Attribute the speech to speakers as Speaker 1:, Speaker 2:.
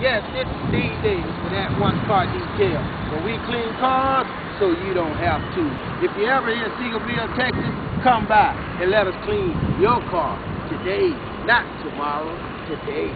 Speaker 1: Yes, 15 days for that one car detail. But we clean cars so you don't have to. If you ever in Seagoville, Texas, come by and let us clean your car today, not tomorrow, today.